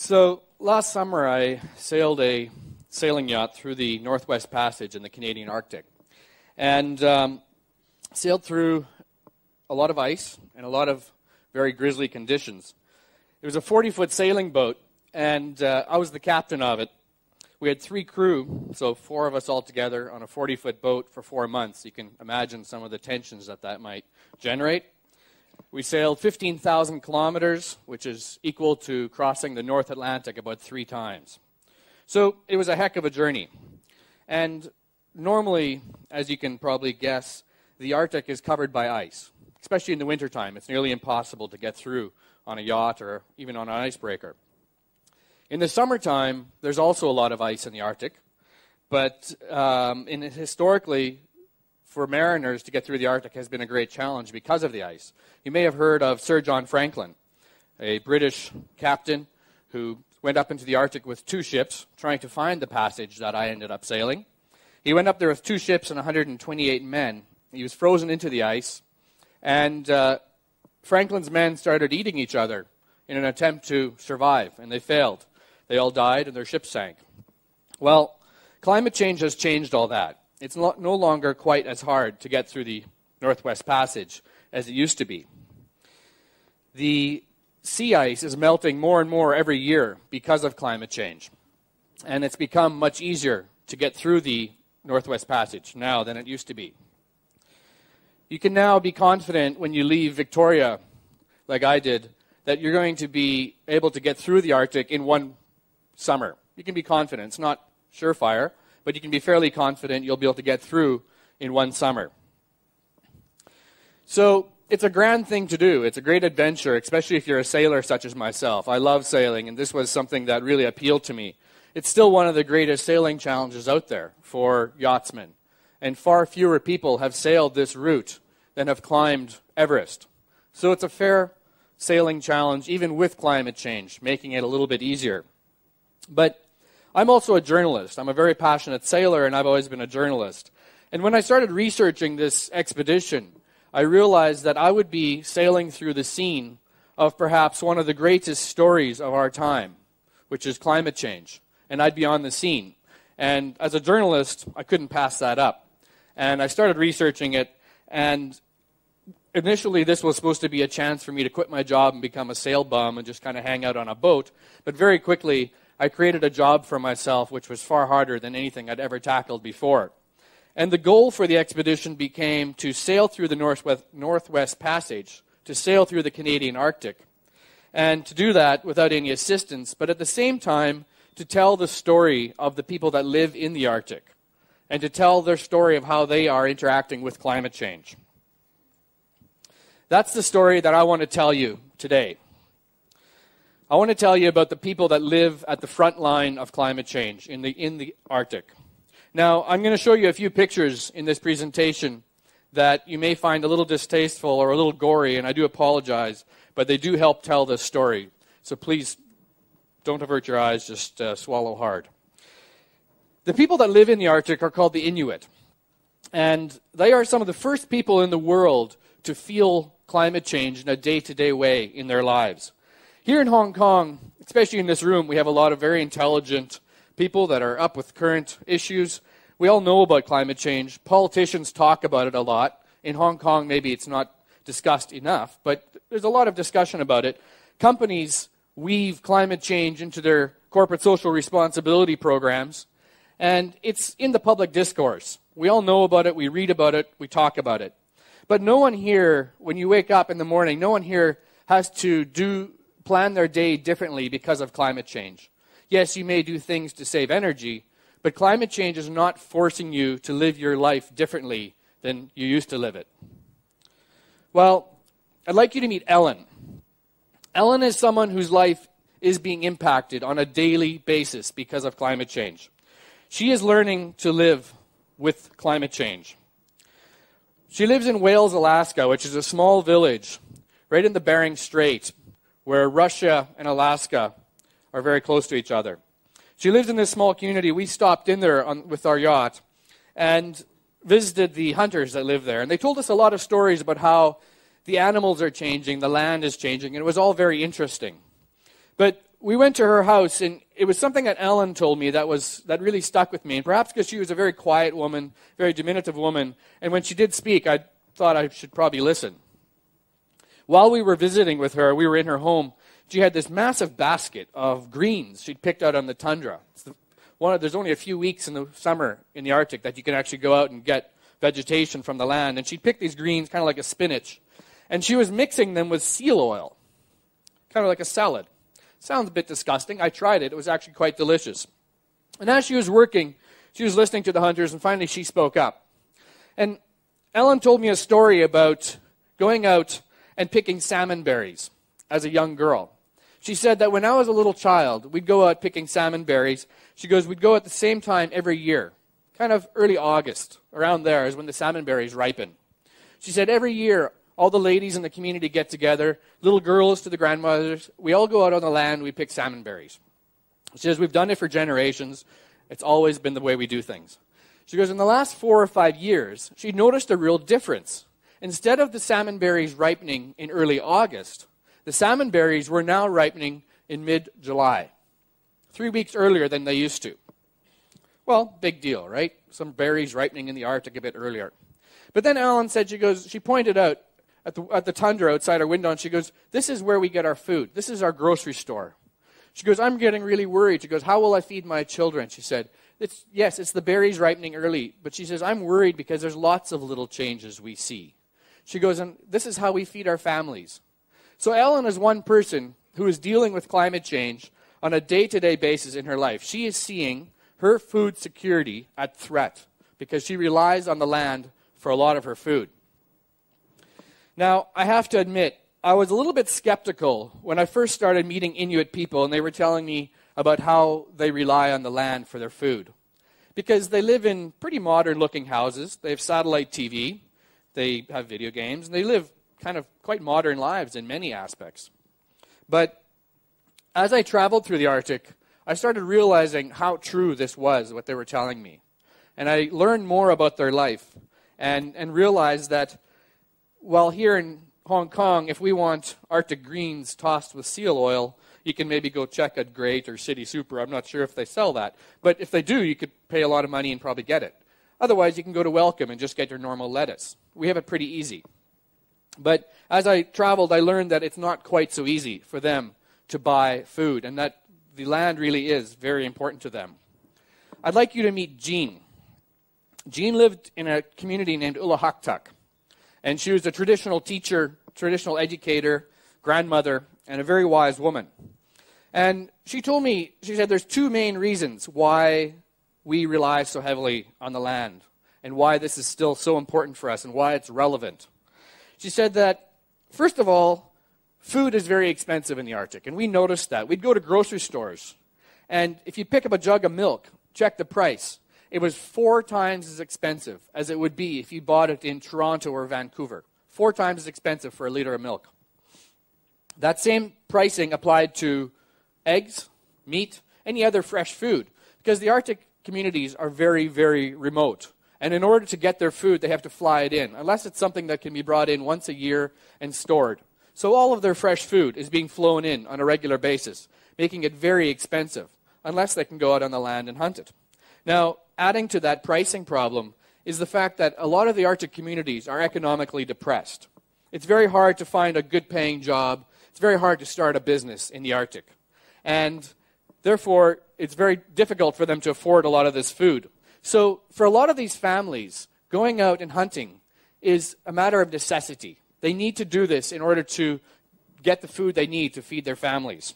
So last summer, I sailed a sailing yacht through the Northwest Passage in the Canadian Arctic, and um, sailed through a lot of ice and a lot of very grisly conditions. It was a 40 foot sailing boat, and uh, I was the captain of it. We had three crew, so four of us all together on a 40 foot boat for four months. You can imagine some of the tensions that that might generate. We sailed 15,000 kilometers, which is equal to crossing the North Atlantic about three times. So it was a heck of a journey. And normally, as you can probably guess, the Arctic is covered by ice, especially in the wintertime. It's nearly impossible to get through on a yacht or even on an icebreaker. In the summertime, there's also a lot of ice in the Arctic, but um, in, historically, for mariners to get through the Arctic has been a great challenge because of the ice. You may have heard of Sir John Franklin, a British captain who went up into the Arctic with two ships trying to find the passage that I ended up sailing. He went up there with two ships and 128 men. He was frozen into the ice, and uh, Franklin's men started eating each other in an attempt to survive, and they failed. They all died, and their ship sank. Well, climate change has changed all that it's no longer quite as hard to get through the Northwest Passage as it used to be. The sea ice is melting more and more every year because of climate change. And it's become much easier to get through the Northwest Passage now than it used to be. You can now be confident when you leave Victoria, like I did, that you're going to be able to get through the Arctic in one summer. You can be confident. It's not surefire, but you can be fairly confident you'll be able to get through in one summer. So it's a grand thing to do. It's a great adventure, especially if you're a sailor such as myself. I love sailing, and this was something that really appealed to me. It's still one of the greatest sailing challenges out there for yachtsmen. And far fewer people have sailed this route than have climbed Everest. So it's a fair sailing challenge, even with climate change, making it a little bit easier. But I'm also a journalist. I'm a very passionate sailor, and I've always been a journalist. And when I started researching this expedition, I realized that I would be sailing through the scene of perhaps one of the greatest stories of our time, which is climate change. And I'd be on the scene. And as a journalist, I couldn't pass that up. And I started researching it, and initially this was supposed to be a chance for me to quit my job and become a sail bum and just kind of hang out on a boat. But very quickly, I created a job for myself which was far harder than anything I'd ever tackled before. And the goal for the expedition became to sail through the Northwest, Northwest Passage, to sail through the Canadian Arctic, and to do that without any assistance, but at the same time, to tell the story of the people that live in the Arctic, and to tell their story of how they are interacting with climate change. That's the story that I want to tell you today. I want to tell you about the people that live at the front line of climate change in the, in the Arctic. Now, I'm going to show you a few pictures in this presentation that you may find a little distasteful or a little gory, and I do apologize, but they do help tell this story. So please don't avert your eyes, just uh, swallow hard. The people that live in the Arctic are called the Inuit. And they are some of the first people in the world to feel climate change in a day to day way in their lives. Here in Hong Kong, especially in this room, we have a lot of very intelligent people that are up with current issues. We all know about climate change. Politicians talk about it a lot. In Hong Kong, maybe it's not discussed enough, but there's a lot of discussion about it. Companies weave climate change into their corporate social responsibility programs, and it's in the public discourse. We all know about it, we read about it, we talk about it. But no one here, when you wake up in the morning, no one here has to do plan their day differently because of climate change. Yes, you may do things to save energy, but climate change is not forcing you to live your life differently than you used to live it. Well, I'd like you to meet Ellen. Ellen is someone whose life is being impacted on a daily basis because of climate change. She is learning to live with climate change. She lives in Wales, Alaska, which is a small village right in the Bering Strait where Russia and Alaska are very close to each other. She lives in this small community. We stopped in there on, with our yacht and visited the hunters that live there. And they told us a lot of stories about how the animals are changing, the land is changing, and it was all very interesting. But we went to her house, and it was something that Ellen told me that was that really stuck with me. And perhaps because she was a very quiet woman, very diminutive woman, and when she did speak, I thought I should probably listen. While we were visiting with her, we were in her home. She had this massive basket of greens she'd picked out on the tundra. The, one of, there's only a few weeks in the summer in the Arctic that you can actually go out and get vegetation from the land. And she'd pick these greens, kind of like a spinach, and she was mixing them with seal oil, kind of like a salad. Sounds a bit disgusting. I tried it. It was actually quite delicious. And as she was working, she was listening to the hunters, and finally she spoke up. And Ellen told me a story about going out and picking salmon berries as a young girl. She said that when I was a little child, we'd go out picking salmon berries. She goes, we'd go at the same time every year, kind of early August, around there is when the salmon berries ripen. She said every year all the ladies in the community get together, little girls to the grandmothers. We all go out on the land, we pick salmon berries. She says, We've done it for generations. It's always been the way we do things. She goes, In the last four or five years, she noticed a real difference. Instead of the salmon berries ripening in early August, the salmon berries were now ripening in mid July, three weeks earlier than they used to. Well, big deal, right? Some berries ripening in the Arctic a bit earlier. But then Alan said, she goes, she pointed out at the, at the tundra outside our window, and she goes, This is where we get our food. This is our grocery store. She goes, I'm getting really worried. She goes, How will I feed my children? She said, it's, Yes, it's the berries ripening early. But she says, I'm worried because there's lots of little changes we see. She goes, And this is how we feed our families. So Ellen is one person who is dealing with climate change on a day to day basis in her life. She is seeing her food security at threat because she relies on the land for a lot of her food. Now, I have to admit, I was a little bit skeptical when I first started meeting Inuit people and they were telling me about how they rely on the land for their food. Because they live in pretty modern looking houses, they have satellite TV, they have video games, and they live kind of quite modern lives in many aspects. But as I traveled through the Arctic, I started realizing how true this was, what they were telling me. And I learned more about their life and, and realized that while here in Hong Kong, if we want Arctic greens tossed with seal oil, you can maybe go check at Great or City Super. I'm not sure if they sell that. But if they do, you could pay a lot of money and probably get it. Otherwise, you can go to Wellcome and just get your normal lettuce. We have it pretty easy. But as I traveled, I learned that it's not quite so easy for them to buy food and that the land really is very important to them. I'd like you to meet Jean. Jean lived in a community named Ulukhaktok. And she was a traditional teacher, traditional educator, grandmother, and a very wise woman. And she told me, she said, there's two main reasons why we rely so heavily on the land and why this is still so important for us and why it's relevant. She said that, first of all, food is very expensive in the Arctic, and we noticed that. We'd go to grocery stores, and if you pick up a jug of milk, check the price it was four times as expensive as it would be if you bought it in Toronto or Vancouver. Four times as expensive for a liter of milk. That same pricing applied to eggs, meat, any other fresh food, because the Arctic communities are very, very remote. And in order to get their food, they have to fly it in, unless it's something that can be brought in once a year and stored. So all of their fresh food is being flown in on a regular basis, making it very expensive, unless they can go out on the land and hunt it. Now, adding to that pricing problem is the fact that a lot of the Arctic communities are economically depressed. It's very hard to find a good paying job. It's very hard to start a business in the Arctic. And therefore, it's very difficult for them to afford a lot of this food. So, for a lot of these families, going out and hunting is a matter of necessity. They need to do this in order to get the food they need to feed their families.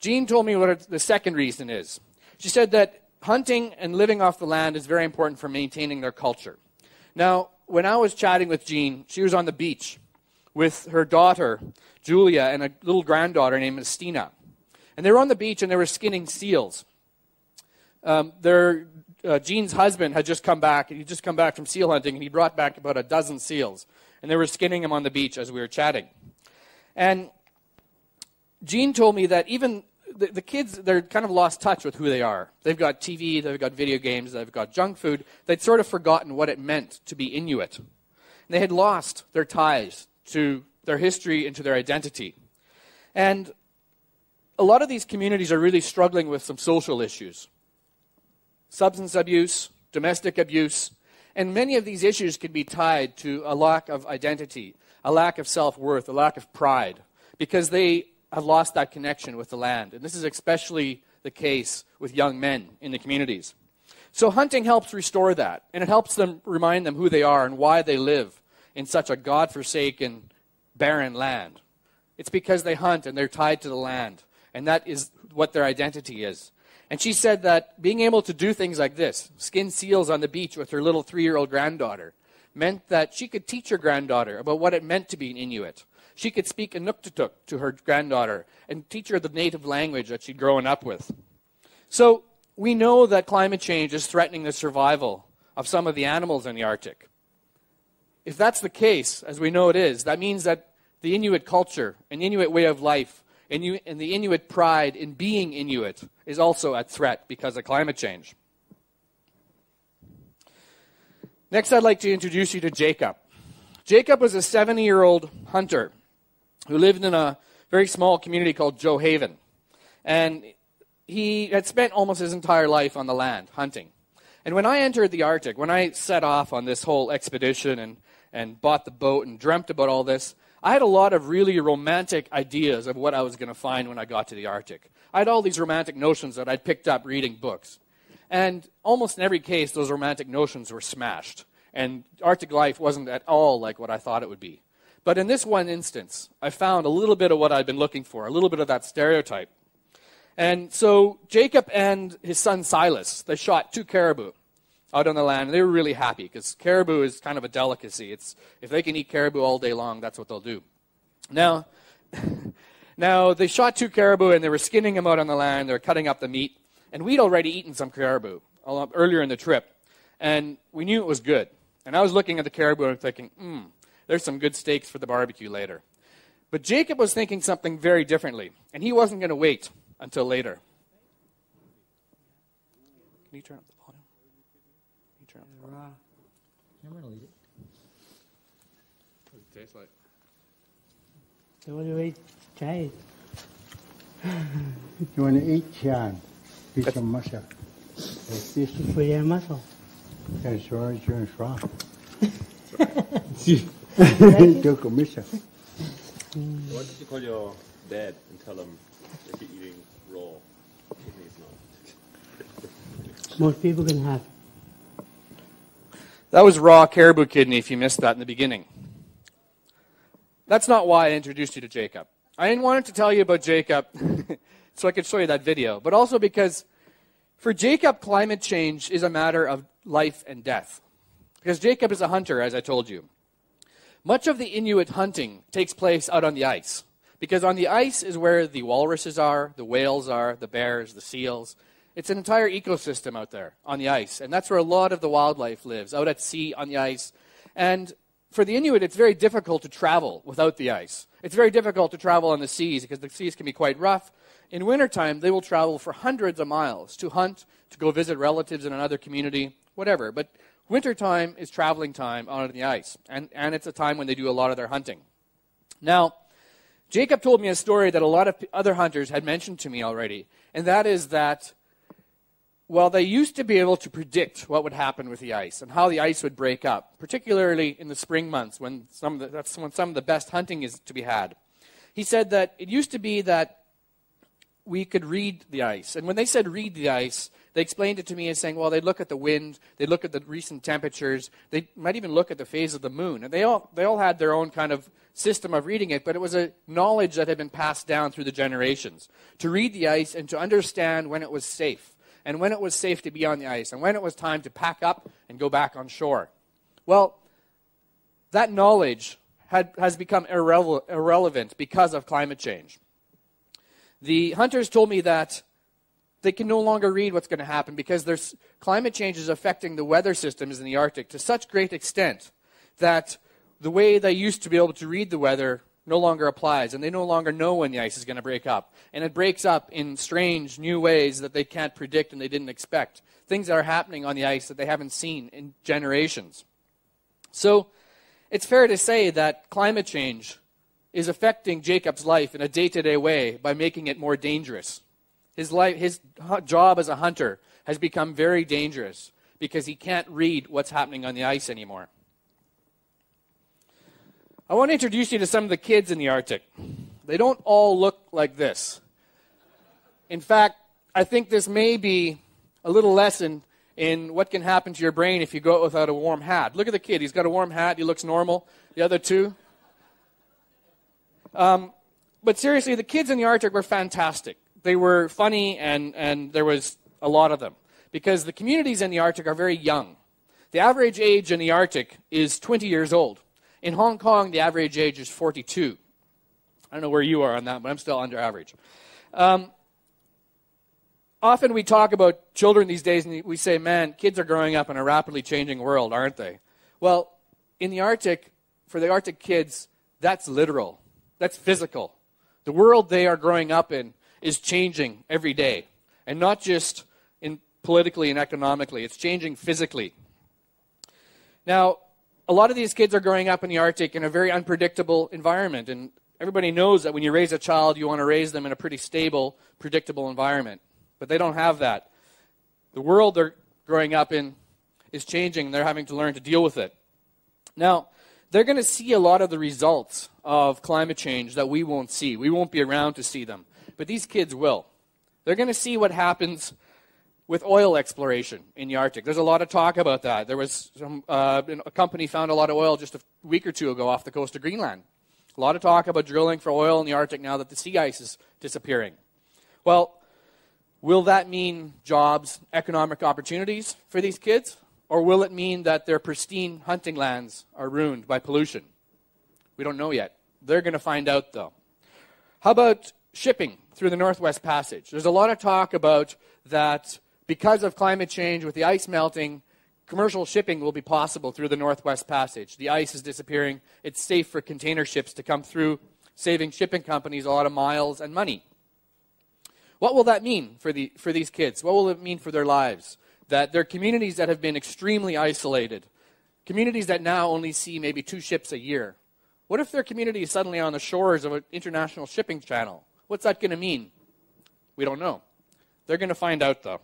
Jean told me what the second reason is. She said that hunting and living off the land is very important for maintaining their culture. Now, when I was chatting with Jean, she was on the beach with her daughter, Julia, and a little granddaughter named Stina. And they were on the beach and they were skinning seals. Um, their, uh, Jean's husband had just come back, and he'd just come back from seal hunting, and he brought back about a dozen seals. And they were skinning them on the beach as we were chatting. And Jean told me that even the, the kids, they're kind of lost touch with who they are. They've got TV, they've got video games, they've got junk food. They'd sort of forgotten what it meant to be Inuit. And they had lost their ties to their history and to their identity. And a lot of these communities are really struggling with some social issues substance abuse, domestic abuse, and many of these issues can be tied to a lack of identity, a lack of self worth, a lack of pride, because they have lost that connection with the land. And this is especially the case with young men in the communities. So hunting helps restore that, and it helps them remind them who they are and why they live in such a God-forsaken, barren land. It's because they hunt and they're tied to the land, and that is what their identity is. And she said that being able to do things like this, skin seals on the beach with her little three-year-old granddaughter, meant that she could teach her granddaughter about what it meant to be an Inuit. She could speak Inuktitut to her granddaughter and teach her the native language that she'd grown up with. So we know that climate change is threatening the survival of some of the animals in the Arctic. If that's the case, as we know it is, that means that the Inuit culture an Inuit way of life and, the Inuit pride in being Inuit is also at threat because of climate change. Next, I'd like to introduce you to Jacob. Jacob was a 70 year old hunter who lived in a very small community called Gjoa Haven. And he had spent almost his entire life on the land hunting. And when I entered the Arctic, when I set off on this whole expedition and, and bought the boat and dreamt about all this, I had a lot of really romantic ideas of what I was going to find when I got to the Arctic. I had all these romantic notions that I'd picked up reading books. And almost in every case, those romantic notions were smashed. And Arctic life wasn't at all like what I thought it would be. But in this one instance, I found a little bit of what I'd been looking for, a little bit of that stereotype. And so Jacob and his son Silas, they shot two caribou out on the land. And they were really happy because caribou is kind of a delicacy. It's if they can eat caribou all day long, that's what they'll do. Now, now they shot two caribou and they were skinning them out on the land. They were cutting up the meat, and we'd already eaten some caribou earlier in the trip, and we knew it was good. And I was looking at the caribou and thinking, hmm, there's some good steaks for the barbecue later. But Jacob was thinking something very differently, and he wasn't going to wait until later. Can you turn up the volume? You turn up the volume? I'm going to eat it. What does it taste like? So what do we taste? you want to eat Chan? Eat some muscle. This is for your muscle. That's right, you're strong. Took a muscle. Why did you call your dad and tell him if you're eating raw kidneys not? Most people can have. That was raw caribou kidney if you missed that in the beginning. That's not why I introduced you to Jacob. I wanted to tell you about Jacob so I could show you that video, but also because for Jacob, climate change is a matter of life and death. Because Jacob is a hunter, as I told you. Much of the Inuit hunting takes place out on the ice. Because on the ice is where the walruses are, the whales are, the bears, the seals. It's an entire ecosystem out there on the ice. And that's where a lot of the wildlife lives, out at sea on the ice. And for the Inuit, it's very difficult to travel without the ice. It's very difficult to travel on the seas because the seas can be quite rough. In wintertime, they will travel for hundreds of miles to hunt, to go visit relatives in another community, whatever. But wintertime is traveling time on the ice, and, and it's a time when they do a lot of their hunting. Now, Jacob told me a story that a lot of other hunters had mentioned to me already, and that is that well, they used to be able to predict what would happen with the ice and how the ice would break up, particularly in the spring months when some of the, that's when some of the best hunting is to be had. He said that it used to be that we could read the ice. And when they said read the ice, they explained it to me as saying, well, they'd look at the wind, they'd look at the recent temperatures, they might even look at the phase of the moon. And they all, they all had their own kind of system of reading it, but it was a knowledge that had been passed down through the generations. To read the ice and to understand when it was safe, and when it was safe to be on the ice, and when it was time to pack up and go back on shore. Well, that knowledge had, has become irrele- irrelevant because of climate change. The hunters told me that they can no longer read what's going to happen because there's climate change is affecting the weather systems in the Arctic to such great extent that the way they used to be able to read the weather no longer applies, and they no longer know when the ice is going to break up. And it breaks up in strange new ways that they can't predict and they didn't expect. Things that are happening on the ice that they haven't seen in generations. So it's fair to say that climate change is affecting Jacob's life in a day to day way by making it more dangerous. His, life, his job as a hunter has become very dangerous because he can't read what's happening on the ice anymore. I want to introduce you to some of the kids in the Arctic. They don't all look like this. In fact, I think this may be a little lesson in what can happen to your brain if you go out without a warm hat. Look at the kid. He's got a warm hat. He looks normal. The other two. Um, but seriously, the kids in the Arctic were fantastic. They were funny, and, and there was a lot of them. Because the communities in the Arctic are very young. The average age in the Arctic is 20 years old. In Hong Kong, the average age is 42. I don't know where you are on that, but I'm still under average. Um, often we talk about children these days and we say, man, kids are growing up in a rapidly changing world, aren't they? Well, in the Arctic, for the Arctic kids, that's literal, that's physical. The world they are growing up in is changing every day, and not just in politically and economically, it's changing physically. Now, a lot of these kids are growing up in the Arctic in a very unpredictable environment, and everybody knows that when you raise a child, you want to raise them in a pretty stable, predictable environment but they don't have that. The world they're growing up in is changing, and they're having to learn to deal with it. Now, they're going to see a lot of the results of climate change that we won't see. We won't be around to see them, but these kids will. They're going to see what happens with oil exploration in the Arctic. There's a lot of talk about that. There was some, uh, a company found a lot of oil just a week or two ago off the coast of Greenland. A lot of talk about drilling for oil in the Arctic now that the sea ice is disappearing. Well, Will that mean jobs, economic opportunities for these kids? Or will it mean that their pristine hunting lands are ruined by pollution? We don't know yet. They're going to find out, though. How about shipping through the Northwest Passage? There's a lot of talk about that because of climate change, with the ice melting, commercial shipping will be possible through the Northwest Passage. The ice is disappearing. It's safe for container ships to come through, saving shipping companies a lot of miles and money. What will that mean for, the, for these kids? What will it mean for their lives? That they're communities that have been extremely isolated, communities that now only see maybe two ships a year. What if their community is suddenly on the shores of an international shipping channel? What's that going to mean? We don't know. They're going to find out, though.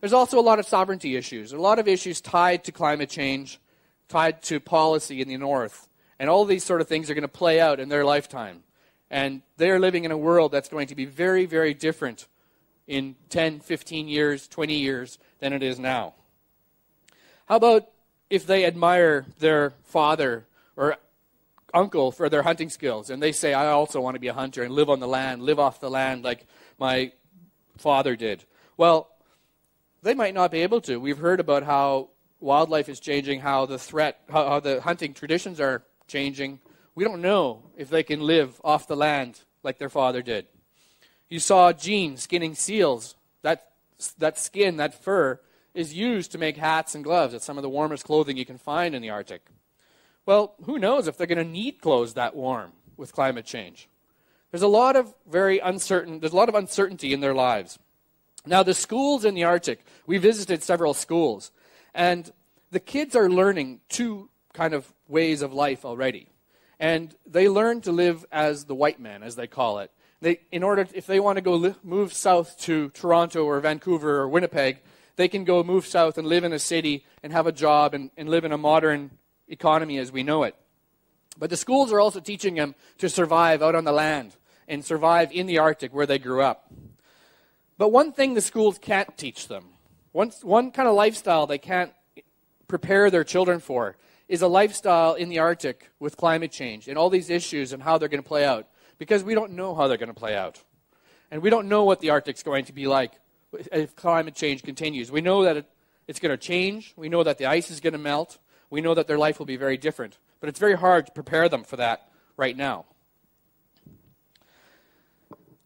There's also a lot of sovereignty issues, a lot of issues tied to climate change, tied to policy in the North. And all these sort of things are going to play out in their lifetime. And they're living in a world that's going to be very, very different in 10, 15 years, 20 years than it is now. How about if they admire their father or uncle for their hunting skills and they say, I also want to be a hunter and live on the land, live off the land like my father did? Well, they might not be able to. We've heard about how wildlife is changing, how the threat, how, how the hunting traditions are changing we don't know if they can live off the land like their father did. You saw Jean skinning seals. That, that skin, that fur, is used to make hats and gloves. It's some of the warmest clothing you can find in the Arctic. Well, who knows if they're going to need clothes that warm with climate change? There's a lot of very uncertain, there's a lot of uncertainty in their lives. Now, the schools in the Arctic, we visited several schools, and the kids are learning two kind of ways of life already and they learn to live as the white man, as they call it. They, in order, if they want to go li- move south to Toronto or Vancouver or Winnipeg, they can go move south and live in a city and have a job and, and live in a modern economy as we know it. But the schools are also teaching them to survive out on the land and survive in the Arctic where they grew up. But one thing the schools can't teach them, one, one kind of lifestyle they can't prepare their children for, is a lifestyle in the Arctic with climate change and all these issues and how they're going to play out because we don't know how they're going to play out. And we don't know what the Arctic's going to be like if climate change continues. We know that it, it's going to change. We know that the ice is going to melt. We know that their life will be very different. But it's very hard to prepare them for that right now.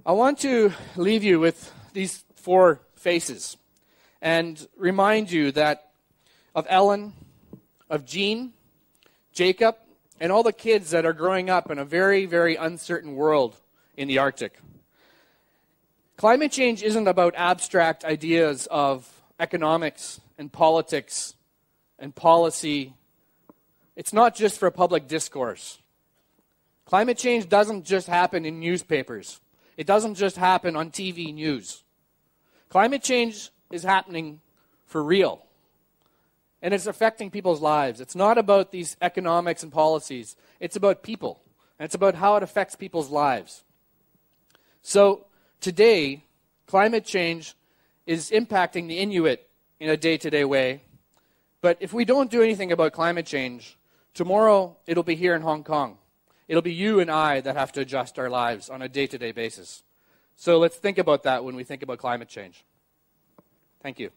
I want to leave you with these four faces and remind you that of Ellen, of Jean, Jacob, and all the kids that are growing up in a very, very uncertain world in the Arctic. Climate change isn't about abstract ideas of economics and politics and policy. It's not just for public discourse. Climate change doesn't just happen in newspapers, it doesn't just happen on TV news. Climate change is happening for real. And it's affecting people's lives. It's not about these economics and policies, it's about people. And it's about how it affects people's lives. So, today, climate change is impacting the Inuit in a day to day way. But if we don't do anything about climate change, tomorrow it'll be here in Hong Kong. It'll be you and I that have to adjust our lives on a day to day basis. So let's think about that when we think about climate change. Thank you.